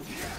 Yeah!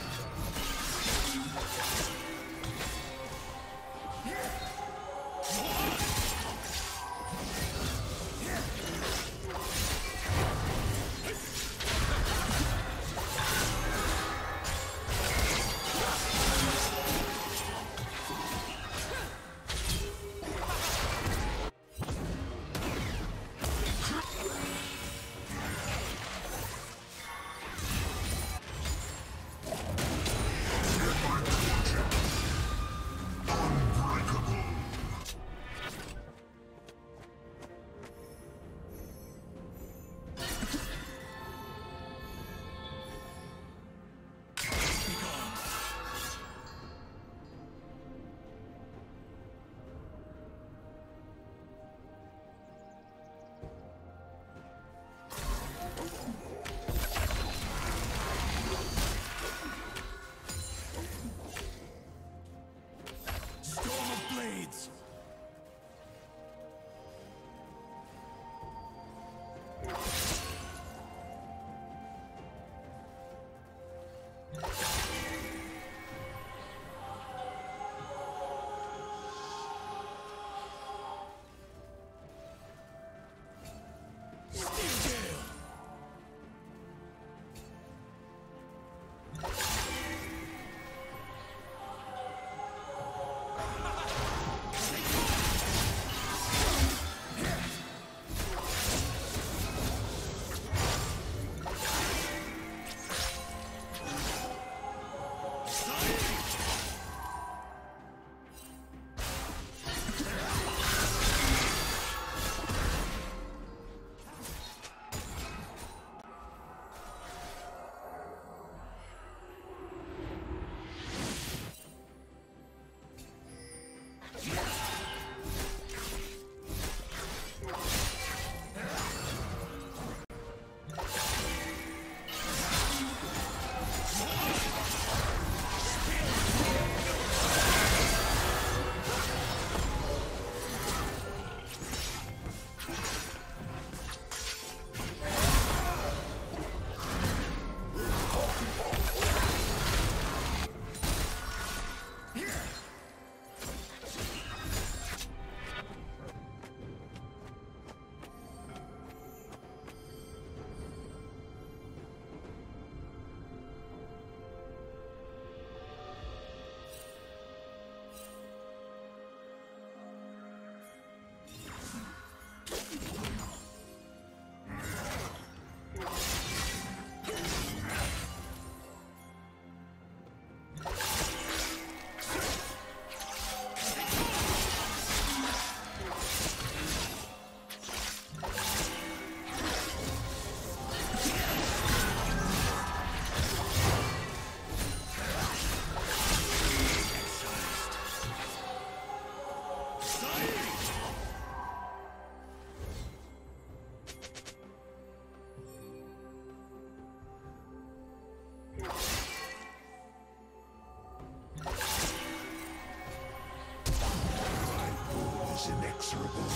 inexorable.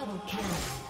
Double kill.